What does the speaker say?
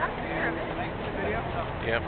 Yep. Yeah.